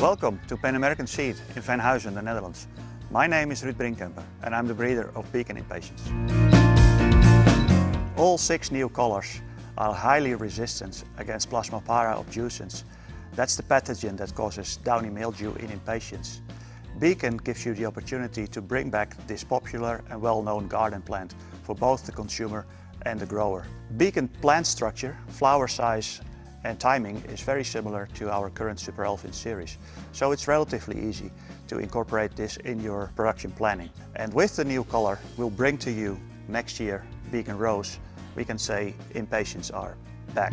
Welcome to Pan American Seed in Venhuizen, the Netherlands. My name is Ruud Brinkkemper and I'm the breeder of Beacon Impatiens. All six new colors are highly resistant against Plasmopara obducens. That's the pathogen that causes downy mildew in impatiens. Beacon gives you the opportunity to bring back this popular and well-known garden plant for both the consumer and the grower. Beacon plant structure, flower size and timing is very similar to our current Super Elfin series. So it's relatively easy to incorporate this in your production planning. And with the new color, we'll bring to you next year Beacon Rose, we can say impatiens are back.